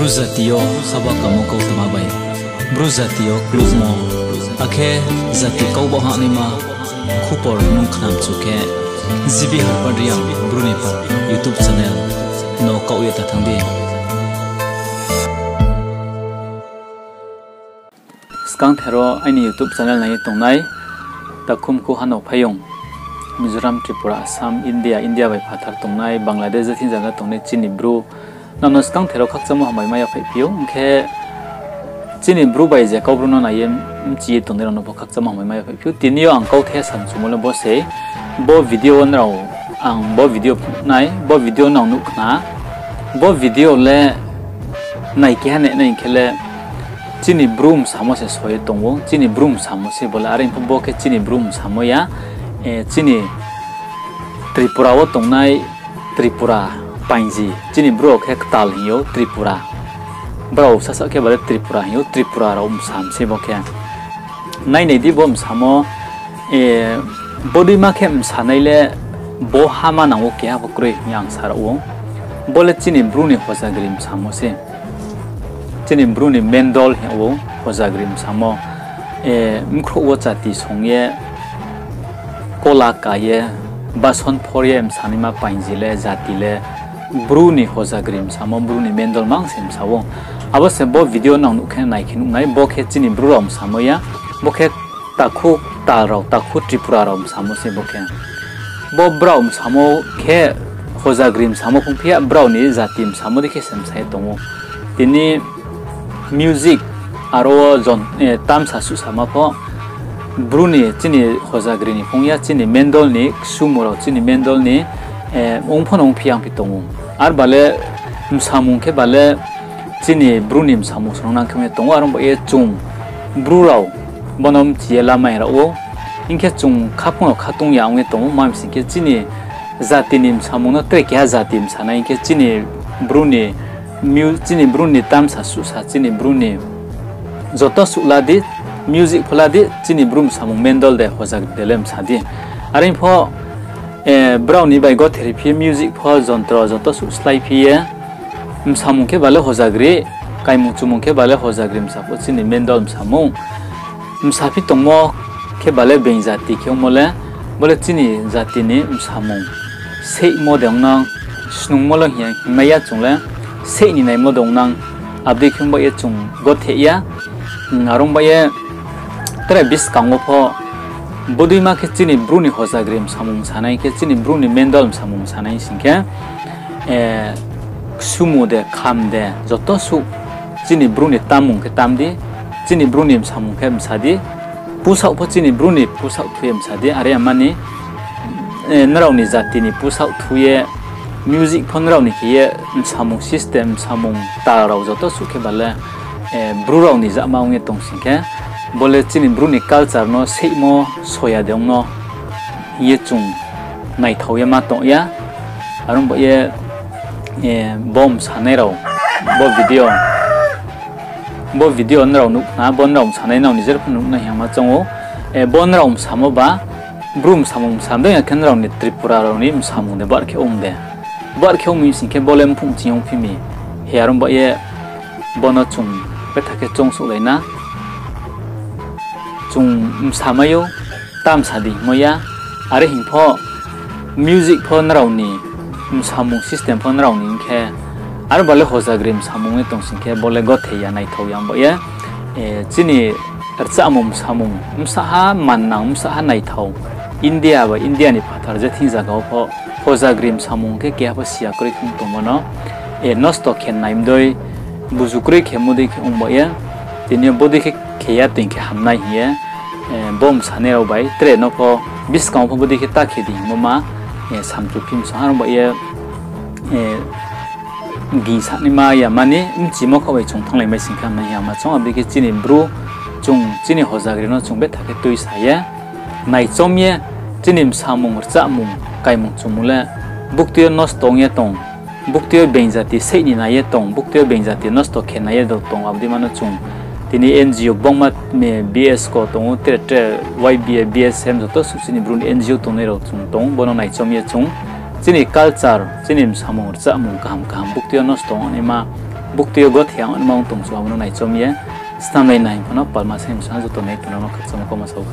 bruzatio saba kamo kau tama bai bruzatio, kluzmo. Akhe zati kau bo ha nima khupor nung khnam chuke zibi harpar riam bruni par youtube channel. No kau ya ta thangbi skang thero, aini youtube channel nai tongnai. Takhum ku hano phayong. Mizoram tripura, assam, india india bai phathar tongnai. Bangladesh jatin jaga tongnai chini bru namno skang thero khak chamo hamai maya phai piu khe chini bru bai je kau bruno na yem chi tongnai no bo khak chamo hamai maya phai piu tinio ang kau the sam chumola bo se bo video nrao ang bo video nai bo video nang nu khna bo video le nai ke hane nai khele chini broom samo se soye tongo chini broom samo se bola are impo boke chini broom samo ya e chini tripura wo tongnai tripura पाइन्जी जिनी ब्रो खेक ताल हियो त्रिपुरा ब्राउ सासके बारे त्रिपुरा हिउँ त्रिपुरारौ मसामसे बके नै नै सामो ए बदिमा खेम सानैले बा मार बोले चिनी ब्रु नि होजा ग्रिम समास चिनी मेन्डोल हिउँ होजा ग्रिम सामो ए मुख्रो बो जी सङ्गे कला केए बासन फोर सानैमा जातिले bruni hoza grim samo bruni mendol mang sem sawo abo se bo video nang nu khen nai khin ngai bo khe chini bru rom samo ya bo khe takhu ta ro takhu tripura rom samo se bo khe bo braum samo khe hoza grim samo khung phia brauni zatim samo dikhe sem sai tongo tini music aro zon tam sasu sama po bruni chini hozagri ni phungya chini mendol ni sumuro chini mendol ni ongpo nong piyang pi tong ar bale msamung ke bale chini bruni msamung song nang kme tong arong e chung bru rao bonom chie la mai ra o inke chung khapung khatung yang nge tong mam sin ke chini zati nim samung na tre kya zati msa na inke chini bruni mu chini bruni tam sa su sa chini bruni joto su la di music phula di chini brum samung mendol de hojak delem sa di arin pho brown browni bai go therapy music pho jontro joto su slai phi msamu ke bale hojagri kaimu chumung ke bale hojagrim sapo chini mendol msamu msapi tongmo ke bale beng jati ke mole bole chini jati ni msamu sei mo deng nang snung mo lo hiya maya chungle sei ni nai mo dong nang abdi khum ba ye chung go the ya ngarong ba ye tere bis kango pho bodui ma ke chini bruni hosa grim samung sanai ke chini bruni mendal samung sanai singke e sumu de kham de joto su chini bruni tamung ke tamdi chini bruni samung ke msadi pusau pho chini bruni pusau thuem sadi are amani narau ni jati ni pusau thuye music phon rau ni kiye samung system samung ta rau joto su ke bale e bru rau ni ja maung e tong singke bole chini bruni culture no seimo soya deong no ye chung nai thau ya ma to ya. Arum bo ye ye bom sanai rau bo video. Bo video nrau nu na bon rau sanai nau ni jer nu na ya ma chongo e bon rau samo ba brum samum sam de kan rau ni tripura rau ni samung de bar ke um de. Bar ke um sin ke bolem phung chiong phi mi. He arum bo ye bono chung. Pe thake chong su lai na. Chung samayo tam sadi moya are hing pho music phon rauni samung system phon rauni khe ar bale hoza grim samung e tong singkhe bole go theya nai thau yang bo ya e chini archa mum samung msa ha man nang msa ha nai thau india ba india ni phathar je thi jaga pho hoza grim samung ke kya ba sia kori khum to mono e nosto khen naim doi buzukre khemu de khum bo ya tini bodi ke kheya tin ke hamna hiye e, bom sane ro bai, tre no ko bis kaung pho bodi ke ta khe di mama e samtu phim sa har ba ye e, gi sa ni ma ya mani im chi mo ko bai chung thang lai mai sing kham na ya ma, chong abi ke chini bru, chung chini hoza gre no, chung be tha ke tui sa ya nai chom ye chini sa mung cha mung, kai mung chumule buk tio nos tong ye tong, buk tio benjati sei ni na ye tong, buk tio benjati no to khe na ye do tong abdi mano chung. Tini NGO bongma me BS ko tong tre tre YBA BSM joto su chini brun NGO to ne ro chung tong bono nai chom ye chung chini culture chini samung cha mung kam kam buk tio nos tong ani ma bukti got yang on mong tung chuan nai chom ye stam lai nai phano palma sem sa to nei to na khat chom ko ma so